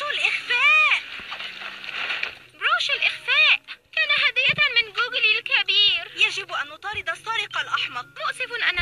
بروش الإخفاء بروش الإخفاء كان هدية من جوجل الكبير. يجب أن نطارد السارق الأحمق. مؤسف أن